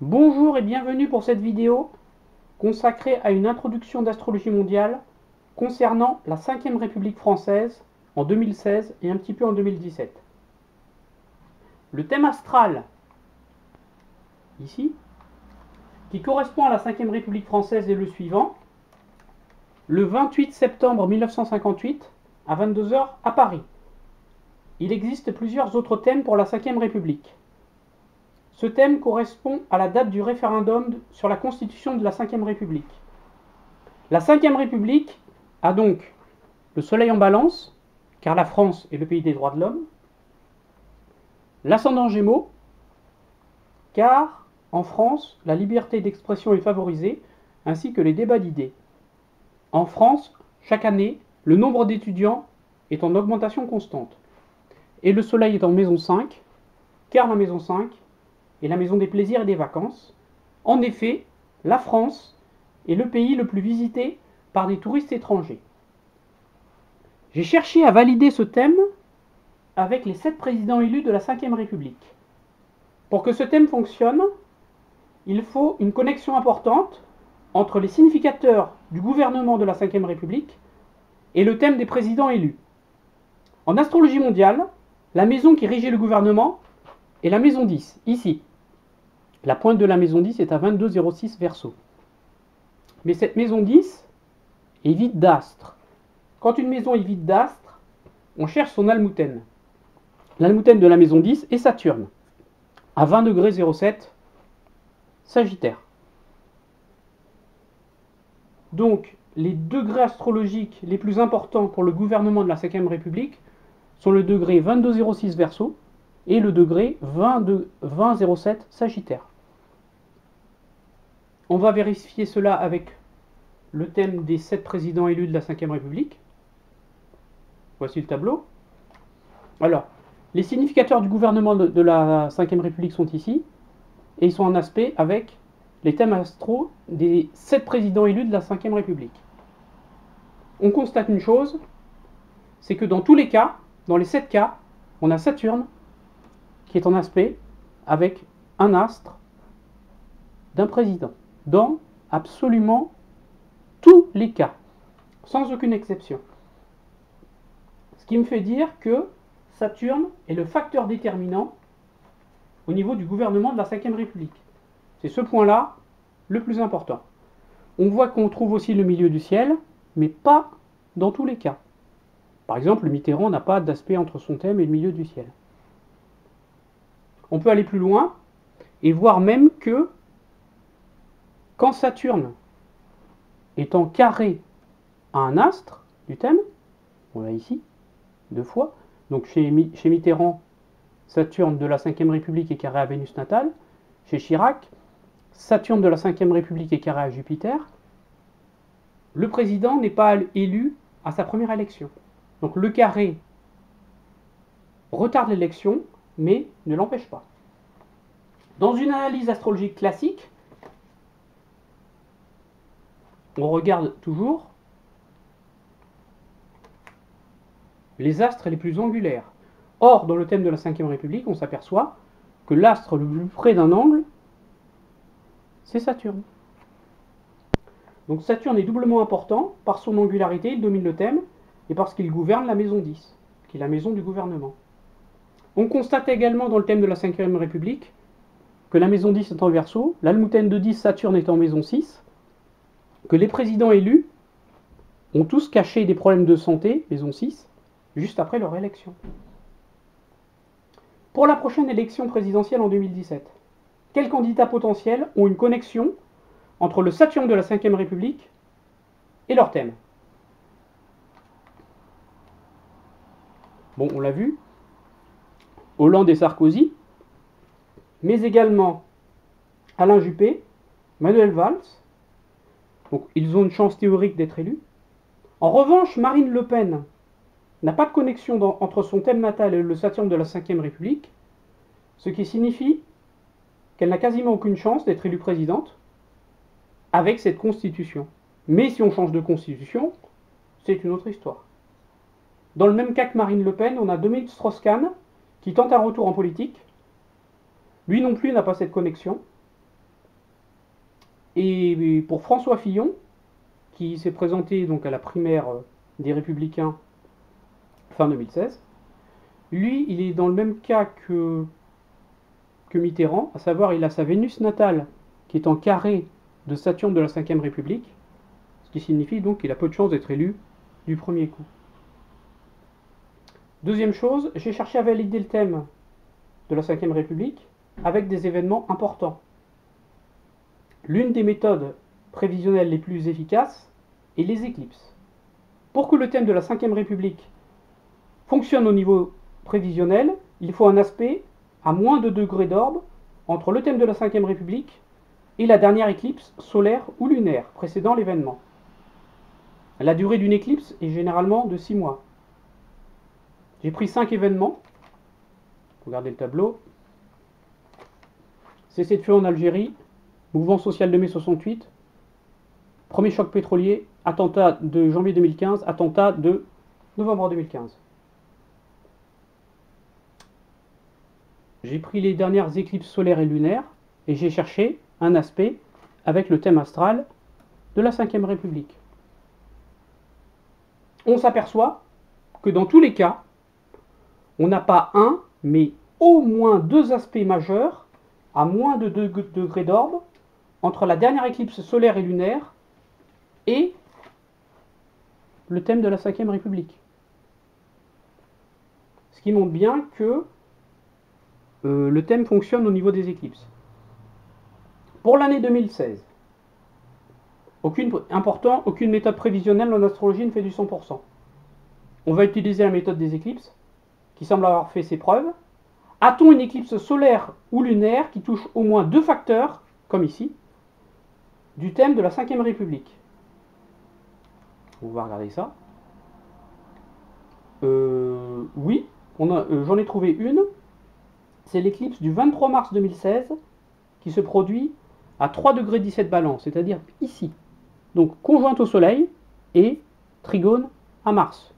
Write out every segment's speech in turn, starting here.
Bonjour et bienvenue pour cette vidéo consacrée à une introduction d'astrologie mondiale concernant la 5ème République française en 2016 et un petit peu en 2017. Le thème astral, ici, qui correspond à la 5ème République française est le suivant. Le 28 septembre 1958, à 22h à Paris. Il existe plusieurs autres thèmes pour la 5ème République. Ce thème correspond à la date du référendum sur la constitution de la Ve République. La Ve République a donc le Soleil en balance, car la France est le pays des droits de l'homme, l'ascendant Gémeaux, car en France, la liberté d'expression est favorisée, ainsi que les débats d'idées. En France, chaque année, le nombre d'étudiants est en augmentation constante. Et le Soleil est en maison 5, car la maison 5 et la maison des plaisirs et des vacances. En effet, la France est le pays le plus visité par des touristes étrangers. J'ai cherché à valider ce thème avec les sept présidents élus de la Ve République. Pour que ce thème fonctionne, il faut une connexion importante entre les significateurs du gouvernement de la Ve République et le thème des présidents élus. En astrologie mondiale, la maison qui régit le gouvernement est la maison 10, ici. La pointe de la maison 10 est à 22,06 verso. Mais cette maison 10 est vide d'astres. Quand une maison est vide d'astres, on cherche son almoutaine. L'almoutaine de la maison 10 est Saturne, à 20 degrés 07 Sagittaire. Donc, les degrés astrologiques les plus importants pour le gouvernement de la 5 République sont le degré 22,06 Verseau et le degré 20,07 Sagittaire. On va vérifier cela avec le thème des sept présidents élus de la Ve République. Voici le tableau. Alors, les significateurs du gouvernement de, la Ve République sont ici, et ils sont en aspect avec les thèmes astro des sept présidents élus de la Ve République. On constate une chose, c'est que dans tous les cas, dans les sept cas, on a Saturne qui est en aspect avec un astre d'un président dans absolument tous les cas, sans aucune exception. Ce qui me fait dire que Saturne est le facteur déterminant au niveau du gouvernement de la Ve République. C'est ce point-là le plus important. On voit qu'on trouve aussi le milieu du ciel, mais pas dans tous les cas. Par exemple, le Mitterrand n'a pas d'aspect entre son thème et le milieu du ciel. On peut aller plus loin et voir même que quand Saturne est en carré à un astre du thème, on l'a ici, deux fois, donc chez, Mitterrand, Saturne de la 5ème République est carré à Vénus natale, chez Chirac, Saturne de la 5ème République est carré à Jupiter, le président n'est pas élu à sa première élection. Donc le carré retarde l'élection, mais ne l'empêche pas. Dans une analyse astrologique classique, on regarde toujours les astres les plus angulaires. Or, dans le thème de la 5 République, on s'aperçoit que l'astre le plus près d'un angle, c'est Saturne. Donc Saturne est doublement important par son angularité, il domine le thème, et parce qu'il gouverne la maison 10, qui est la maison du gouvernement. On constate également dans le thème de la 5 République que la maison 10 est en verso, l'almoutaine de 10 Saturne est en maison 6, que les présidents élus ont tous caché des problèmes de santé, maison 6, juste après leur élection. Pour la prochaine élection présidentielle en 2017, quels candidats potentiels ont une connexion entre le Saturne de la Ve République et leur thème? Bon, on l'a vu, Hollande et Sarkozy, mais également Alain Juppé, Manuel Valls, donc ils ont une chance théorique d'être élus. En revanche, Marine Le Pen n'a pas de connexion entre son thème natal et le Saturne de la Ve République, ce qui signifie qu'elle n'a quasiment aucune chance d'être élue présidente avec cette constitution. Mais si on change de constitution, c'est une autre histoire. Dans le même cas que Marine Le Pen, on a Dominique Strauss-Kahn qui tente un retour en politique. Lui non plus n'a pas cette connexion. Et pour François Fillon, qui s'est présenté donc à la primaire des Républicains fin 2016, lui, il est dans le même cas que, que Mitterrand, à savoir il a sa Vénus natale qui est en carré de Saturne de la Ve République, ce qui signifie donc qu'il a peu de chances d'être élu du premier coup. Deuxième chose, j'ai cherché à valider le thème de la Ve République avec des événements importants. L'une des méthodes prévisionnelles les plus efficaces est les éclipses. Pour que le thème de la Ve République fonctionne au niveau prévisionnel, il faut un aspect à moins de degrés d'orbe entre le thème de la Ve République et la dernière éclipse solaire ou lunaire précédant l'événement. La durée d'une éclipse est généralement de 6 mois. J'ai pris 5 événements. Regardez le tableau. Cessez de feu en Algérie, mouvement social de mai 68, premier choc pétrolier, attentat de janvier 2015, attentat de novembre 2015. J'ai pris les dernières éclipses solaires et lunaires et j'ai cherché un aspect avec le thème astral de la Ve République. On s'aperçoit que dans tous les cas, on n'a pas un, mais au moins deux aspects majeurs à moins de 2 degrés d'orbe entre la dernière éclipse solaire et lunaire et le thème de la Ve République. Ce qui montre bien que euh, le thème fonctionne au niveau des éclipses. Pour l'année 2016, aucune, aucune méthode prévisionnelle en astrologie ne fait du 100%. On va utiliser la méthode des éclipses, qui semble avoir fait ses preuves. A-t-on une éclipse solaire ou lunaire qui touche au moins deux facteurs, comme ici, du thème de la 5ème République? On va regarder ça. Euh, oui, euh, j'en ai trouvé une. C'est l'éclipse du 23 mars 2016 qui se produit à 3 degrés 17 balance, c'est-à-dire ici. Donc conjointe au Soleil et trigone à Mars.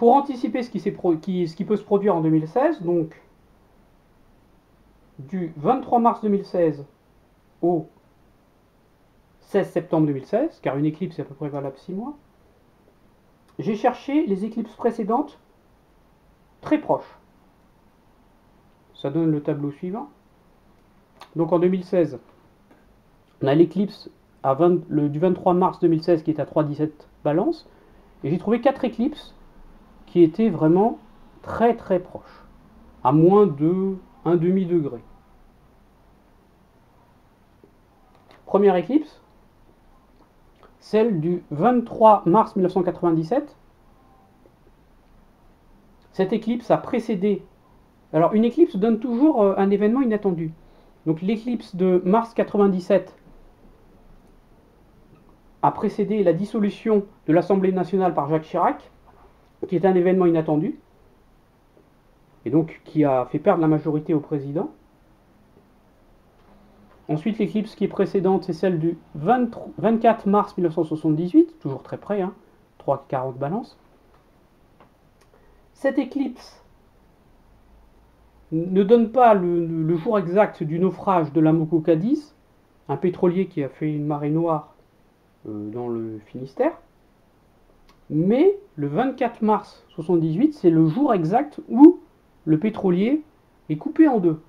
Pour anticiper ce qui, peut se produire en 2016, donc du 23 mars 2016 au 16 septembre 2016, car une éclipse est à peu près valable 6 mois, j'ai cherché les éclipses précédentes très proches. Ça donne le tableau suivant. Donc en 2016, on a l'éclipse du 23 mars 2016 qui est à 3,17 balance. Et j'ai trouvé 4 éclipses qui était vraiment très très proche, à moins de 1 demi-degré. Première éclipse, celle du 23 mars 1997. Cette éclipse a précédé. Alors, une éclipse donne toujours euh, un événement inattendu. Donc, l'éclipse de mars 97 a précédé la dissolution de l'Assemblée nationale par Jacques Chirac qui est un événement inattendu, et donc qui a fait perdre la majorité au président. Ensuite, l'éclipse qui est précédente, c'est celle du 24 mars 1978, toujours très près, hein, 3,40 balance. Cette éclipse ne donne pas le, jour exact du naufrage de la Moko Cadiz, un pétrolier qui a fait une marée noire euh, dans le Finistère. Mais le 24 mars 78, c'est le jour exact où le pétrolier est coupé en deux.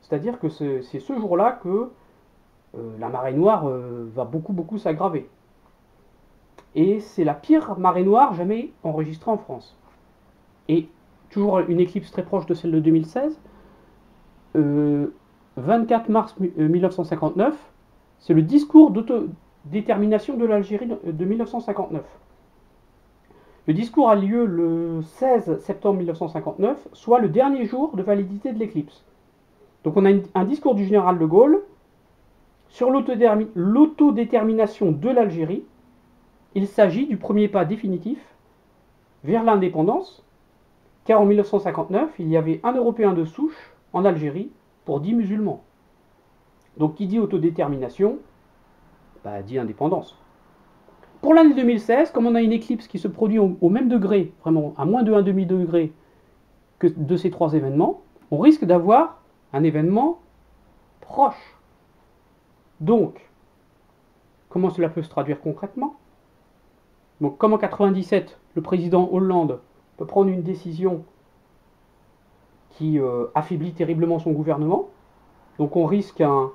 C'est-à-dire que c'est ce jour-là que euh, la marée noire euh, va beaucoup beaucoup s'aggraver. Et c'est la pire marée noire jamais enregistrée en France. Et toujours une éclipse très proche de celle de 2016. 24 euh, mars 1959, c'est le discours d'autodétermination de l'Algérie de 1959. Le discours a lieu le 16 septembre 1959, soit le dernier jour de validité de l'éclipse. Donc on a un discours du général de Gaulle sur l'autodétermination de l'Algérie. Il s'agit du premier pas définitif vers l'indépendance, car en 1959, il y avait un Européen de souche en Algérie pour 10 musulmans. Donc qui dit autodétermination, bah, dit indépendance. Pour l'année 2016, comme on a une éclipse qui se produit au, même degré, vraiment à moins de 1,5 degré que de ces trois événements, on risque d'avoir un événement proche. Donc, comment cela peut se traduire concrètement? Donc, comme en 97, le président Hollande peut prendre une décision qui euh, affaiblit terriblement son gouvernement, donc on risque un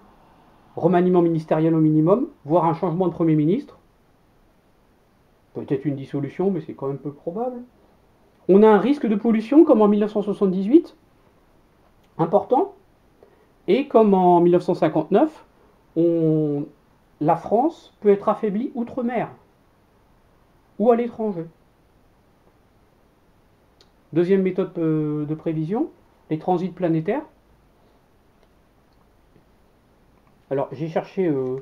remaniement ministériel au minimum, voire un changement de Premier ministre, peut-être une dissolution, mais c'est quand même peu probable. On a un risque de pollution comme en 1978, important, et comme en 1959, on, la France peut être affaiblie outre-mer ou à l'étranger. Deuxième méthode euh, de prévision, les transits planétaires. Alors j'ai cherché euh,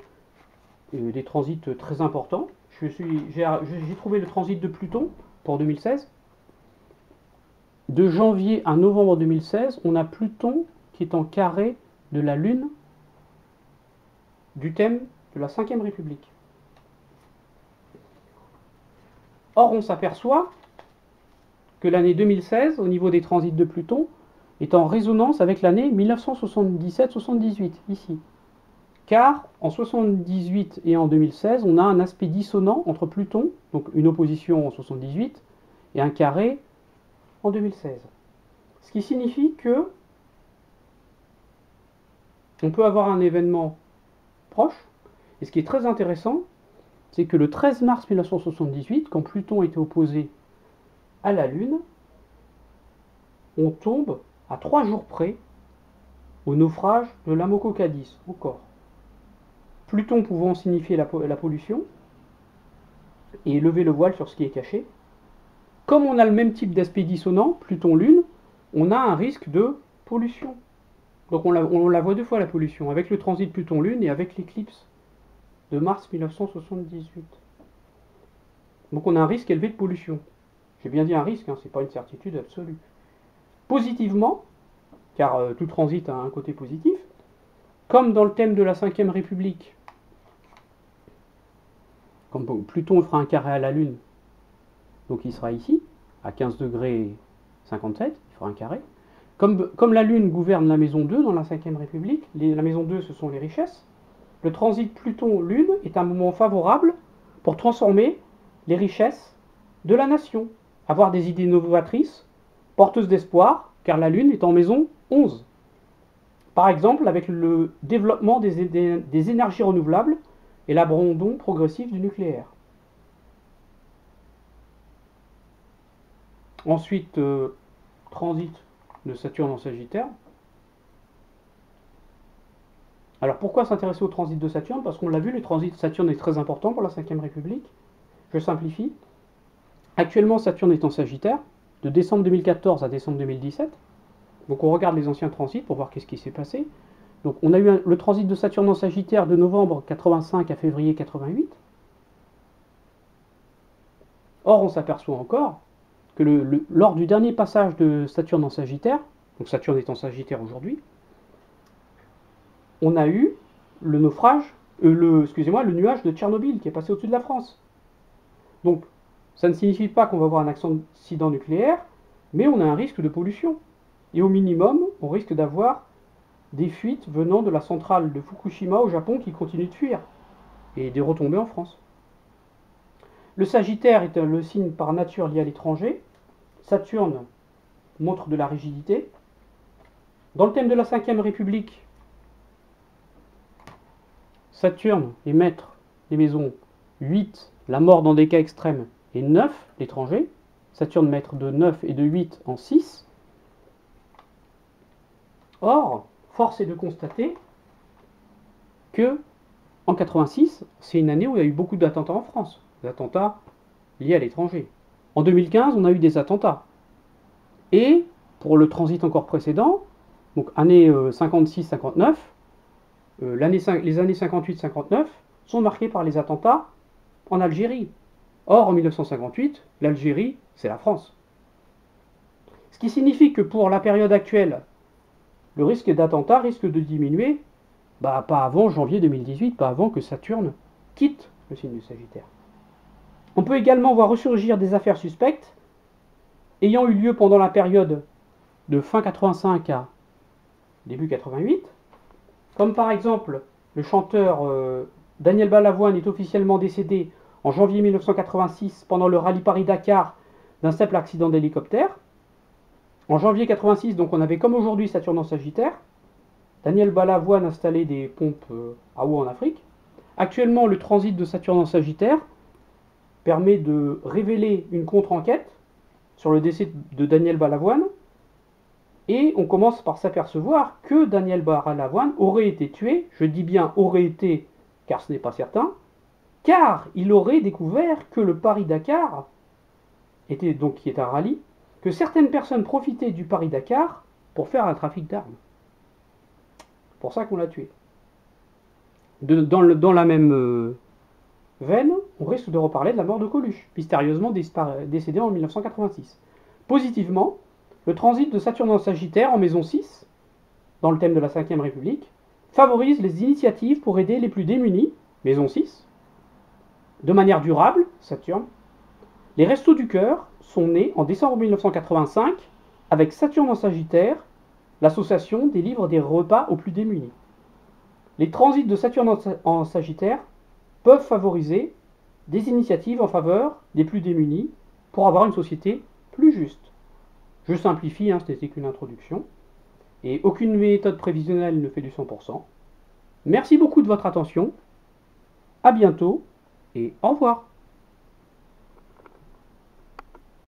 euh, des transits très importants. J'ai trouvé le transit de Pluton pour 2016. De janvier à novembre 2016, on a Pluton qui est en carré de la Lune du thème de la Ve République. Or, on s'aperçoit que l'année 2016, au niveau des transits de Pluton, est en résonance avec l'année 1977-78, ici. Car en 78 et en 2016, on a un aspect dissonant entre Pluton, donc une opposition en 78, et un carré en 2016. Ce qui signifie que on peut avoir un événement proche, et ce qui est très intéressant, c'est que le 13 mars 1978, quand Pluton était opposé à la Lune, on tombe à trois jours près au naufrage de l'Amoco Cadiz, encore. Pluton pouvant signifier la, pollution et lever le voile sur ce qui est caché. Comme on a le même type d'aspect dissonant, Pluton-Lune, on a un risque de pollution. Donc on la, on la, voit deux fois la pollution, avec le transit Pluton-Lune et avec l'éclipse de mars 1978. Donc on a un risque élevé de pollution. J'ai bien dit un risque, hein, ce n'est pas une certitude absolue. Positivement, car euh, tout transit a un côté positif, comme dans le thème de la Ve République, Pluton fera un carré à la Lune, donc il sera ici, à 15 degrés 57, il fera un carré. Comme, la Lune gouverne la maison 2 dans la Ve République, la maison 2 ce sont les richesses, le transit Pluton-Lune est un moment favorable pour transformer les richesses de la nation, avoir des idées novatrices, porteuses d'espoir, car la Lune est en maison 11. Par exemple, avec le développement des, énergies renouvelables et l'abandon progressif du nucléaire. Ensuite, euh, transit de Saturne en Sagittaire. Alors pourquoi s'intéresser au transit de Saturne? Parce qu'on l'a vu, le transit de Saturne est très important pour la Ve République. Je simplifie. Actuellement, Saturne est en Sagittaire, de décembre 2014 à décembre 2017. Donc on regarde les anciens transits pour voir qu'est-ce qui s'est passé. Donc on a eu le transit de Saturne en Sagittaire de novembre 85 à février 88. Or on s'aperçoit encore que lors du dernier passage de Saturne en Sagittaire, donc Saturne est en Sagittaire aujourd'hui, on a eu le naufrage, euh, excusez-moi, le nuage de Tchernobyl qui est passé au-dessus de la France. Donc, ça ne signifie pas qu'on va avoir un accident nucléaire, mais on a un risque de pollution. Et au minimum, on risque d'avoir des fuites venant de la centrale de Fukushima au Japon qui continue de fuir, et des retombées en France. Le Sagittaire est le signe par nature lié à l'étranger. Saturne montre de la rigidité. Dans le thème de la 5ème République, Saturne est maître des maisons 8, la mort dans des cas extrêmes, et 9, l'étranger. Saturne maître de 9 et de 8 en 6. Or, force est de constater que en 86, c'est une année où il y a eu beaucoup d'attentats en France, des attentats liés à l'étranger. En 2015, on a eu des attentats. Et pour le transit encore précédent, donc année 56-59, euh, euh, les années 58-59 sont marquées par les attentats en Algérie. Or, en 1958, l'Algérie, c'est la France. Ce qui signifie que pour la période actuelle, le risque d'attentat risque de diminuer, bah, pas avant janvier 2018, pas avant que Saturne quitte le signe du Sagittaire. On peut également voir ressurgir des affaires suspectes ayant eu lieu pendant la période de fin 85 à début 88, comme par exemple le chanteur euh, Daniel Balavoine est officiellement décédé en janvier 1986 pendant le rallye Paris-Dakar d'un simple accident d'hélicoptère. En janvier 86, donc on avait comme aujourd'hui Saturne en Sagittaire. Daniel Balavoine installait des pompes euh, à eau en Afrique. Actuellement, le transit de Saturne en Sagittaire permet de révéler une contre-enquête sur le décès de Daniel Balavoine. Et on commence par s'apercevoir que Daniel Balavoine aurait été tué, je dis bien aurait été car ce n'est pas certain, car il aurait découvert que le Paris-Dakar était donc qui est un rallye, que certaines personnes profitaient du Paris-Dakar pour faire un trafic d'armes. Pour ça qu'on l'a tué. dans, la même euh, veine, on risque de reparler de la mort de Coluche, mystérieusement décédé en 1986. Positivement, le transit de Saturne en Sagittaire en maison 6, dans le thème de la 5ème République, favorise les initiatives pour aider les plus démunis, maison 6, de manière durable, Saturne. Les Restos du Cœur sont nés en décembre 1985 avec Saturne en Sagittaire, l'association des livres des repas aux plus démunis. Les transits de Saturne en Sagittaire peuvent favoriser des initiatives en faveur des plus démunis pour avoir une société plus juste. Je simplifie, hein, ce n'était qu'une introduction. Et aucune méthode prévisionnelle ne fait du 100%. Merci beaucoup de votre attention. À bientôt et au revoir.